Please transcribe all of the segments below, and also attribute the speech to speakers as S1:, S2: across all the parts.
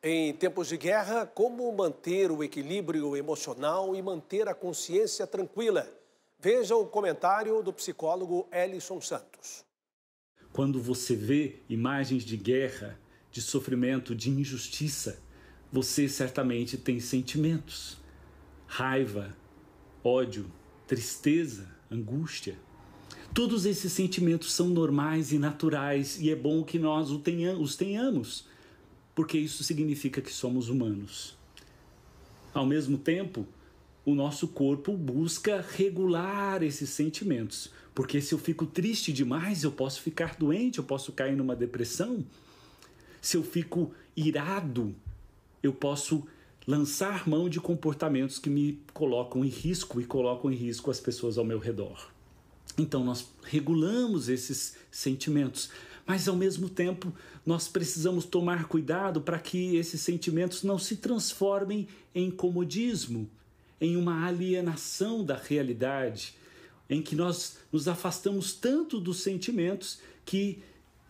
S1: Em tempos de guerra, como manter o equilíbrio emocional e manter a consciência tranquila? Veja o comentário do psicólogo Ellison Santos.
S2: Quando você vê imagens de guerra, de sofrimento, de injustiça, você certamente tem sentimentos: raiva, ódio, tristeza, angústia. Todos esses sentimentos são normais e naturais e é bom que nós os tenhamos porque isso significa que somos humanos. Ao mesmo tempo, o nosso corpo busca regular esses sentimentos, porque se eu fico triste demais, eu posso ficar doente, eu posso cair numa depressão. Se eu fico irado, eu posso lançar mão de comportamentos que me colocam em risco e colocam em risco as pessoas ao meu redor. Então nós regulamos esses sentimentos, mas ao mesmo tempo nós precisamos tomar cuidado para que esses sentimentos não se transformem em comodismo, em uma alienação da realidade, em que nós nos afastamos tanto dos sentimentos que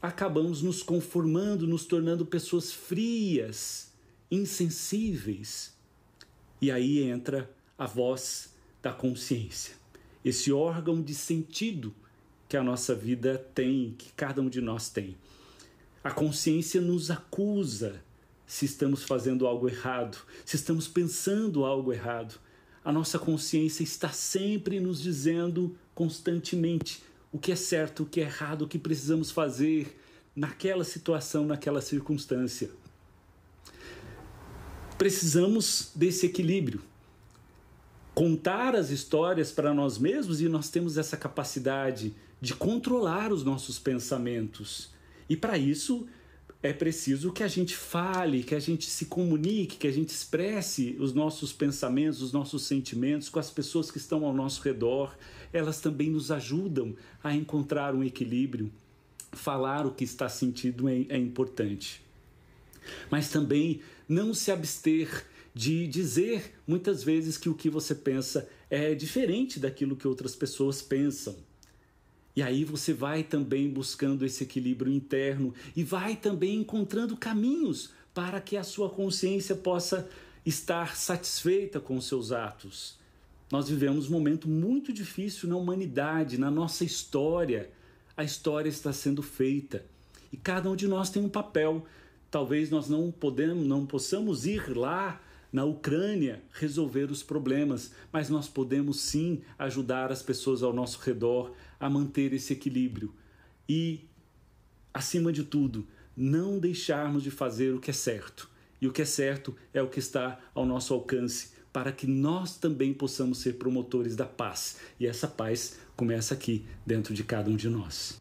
S2: acabamos nos conformando, nos tornando pessoas frias, insensíveis. E aí entra a voz da consciência esse órgão de sentido que a nossa vida tem, que cada um de nós tem. A consciência nos acusa se estamos fazendo algo errado, se estamos pensando algo errado. A nossa consciência está sempre nos dizendo constantemente o que é certo, o que é errado, o que precisamos fazer naquela situação, naquela circunstância. Precisamos desse equilíbrio contar as histórias para nós mesmos e nós temos essa capacidade de controlar os nossos pensamentos. E para isso é preciso que a gente fale, que a gente se comunique, que a gente expresse os nossos pensamentos, os nossos sentimentos com as pessoas que estão ao nosso redor. Elas também nos ajudam a encontrar um equilíbrio. Falar o que está sentindo é, é importante. Mas também não se abster de dizer muitas vezes que o que você pensa é diferente daquilo que outras pessoas pensam. E aí você vai também buscando esse equilíbrio interno e vai também encontrando caminhos para que a sua consciência possa estar satisfeita com seus atos. Nós vivemos um momento muito difícil na humanidade, na nossa história. A história está sendo feita e cada um de nós tem um papel. Talvez nós não podemos, não possamos ir lá na Ucrânia resolver os problemas, mas nós podemos sim ajudar as pessoas ao nosso redor a manter esse equilíbrio e, acima de tudo, não deixarmos de fazer o que é certo. E o que é certo é o que está ao nosso alcance, para que nós também possamos ser promotores da paz. E essa paz começa aqui, dentro de cada um de nós.